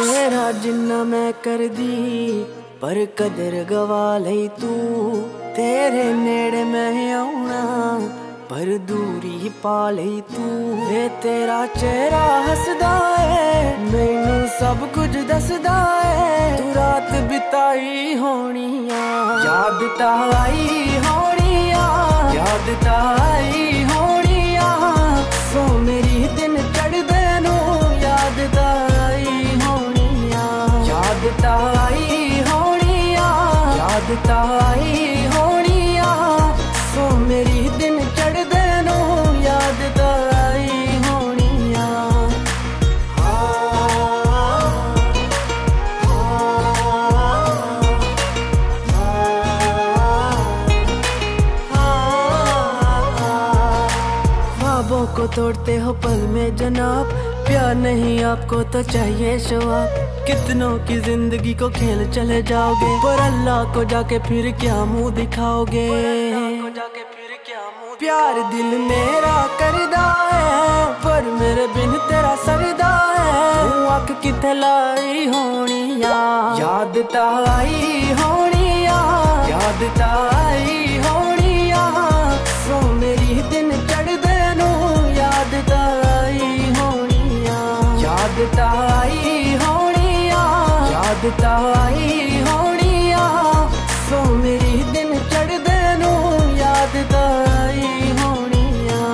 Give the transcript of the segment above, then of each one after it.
ਤੇਰਾ ਜਿੰਨਾ ਮੈਂ ਕਰਦੀ, ਪਰ ਕਦਰ ਗਵਾ ਲਈ ਤੂੰ। ਤੇਰੇ ਨੇੜੇ ਮੈਂ ਆਉਣਾ, ਪਰ ਦੂਰੀ ਪਾ ਲਈ ਤੂੰ। ਵੇ ਤੇਰਾ ਚਿਹਰਾ ਹੱਸਦਾ ਏ, ਮੈਨੂੰ ਸਭ ਕੁਝ ਦੱਸਦਾ ਏ। ਤੂੰ ਰਾਤ ਬਿਤਾਈ ਹੋਣੀ ਆ ਯਾਦ ਤਾਂ ਆਈ ਹੋਣੀਆਂ, ਯਾਦ ਤਾਂ ਆਈ आदत आई मेरी दिन चढ़दे नो याद को तोड़ते हो पल में जनाब प्यार नहीं आपको तो चाहिए शवाब कितनों की ज़िंदगी को खेल चले जाओगे? पर अल्लाह को जाके फिर क्या मुँह दिखाओगे? जाके फिर क्या मुँह प्यार दिल मेरा करदा है पर मेरे बिन तेरा सरदा है। अख किथे लाई होनिया याद ता आई होनिया याद ता आई होनिया सो मेरी दिन चढ़दे ਯਾਦ ਤਾਂ ਆਈ ਹੋਣੀਆਂ ਸੋ ਮੇਰੀ ਦਿਨ ਚੜਦੇ ਨੂੰ ਯਾਦ ਤਾਂ ਆਈ ਹੋਣੀਆਂ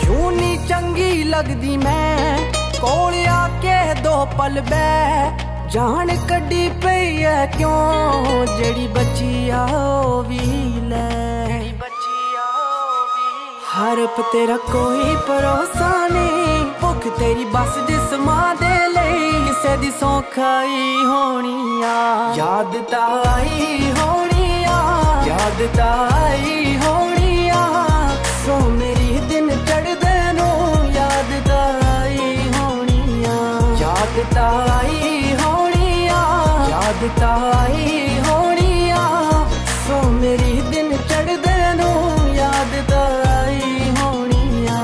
ਕਿਉਂ ਨਹੀਂ ਚੰਗੀ ਲੱਗਦੀ ਮੈਂ? ਕੋਲ ਆ ਕੇ ਦੋ ਪਲ ਬੈ ਜਾਨ ਕੱਢੀ ਪਈ ਐ ਕਿਉਂ? ਜਿਹੜੀ ਬੱਚੀ ਆ ਉਹ ਵੀ ਲੈ। ਜਿਹੜੀ ਬੱਚੀ ਆ ਉਹ ਵੀ ਹਰਪ ਤੇਰਾ ਕੋਈ ਪਰੋਸਾ ਨਹੀਂ। ਭੁੱਖ ਤੇਰੀ ਬਸ ਜਿਸਮਾਂ ਦੇ ਲਈ। ਕਿਸੇ ਦੀ ਸੌਖਾਈ ਹੋਣੀ ਆ। ਯਾਦ ਤਾਂ ਆਈ ਹੋਣੀ ਆ। ਯਾਦ ਤਾਂ ਆਈ ਯਾਦ ਤਾਂ ਆਈ ਹੋਣੀ ਆ ਸੋ ਮੇਰੀ ਦਿਨ ਚੜਦੇ ਨੂੰ ਯਾਦ ਤਾਂ ਆਈ ਹੋਣੀ ਆ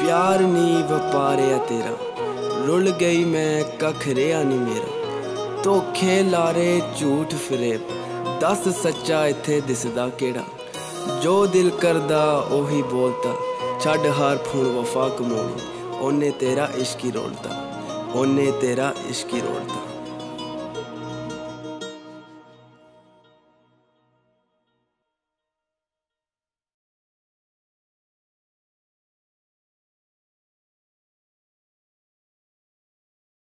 ਪਿਆਰ ਨੀ ਵਪਾਰਿਆ ਤੇਰਾ ਰੁੱਲ ਗਈ ਮੈਂ ਕੱਖ ਰਿਆ ਨੀ ਮੇਰਾ ਧੋਖੇ ਲਾਰੇ ਝੂਠ ਫਰੇਬ ਦੱਸ ਸੱਚਾ ਇੱਥੇ ਦਿਸਦਾ ਕਿਹੜਾ ਜੋ ਦਿਲ ਕਰਦਾ ਉਹੀ ਬੋਲਤਾ ਛੱਡ ਹਾਰ ਫੂਲ ਵਫਾ ਕਮਾਉਣੀ ਉਹਨੇ ਤੇਰਾ ਇਸ਼ਕੀ ਰੋਲਤਾ ਉਹਨੇ ਤੇਰਾ ਇਸ਼ਕੀ ਰੋਲਤਾ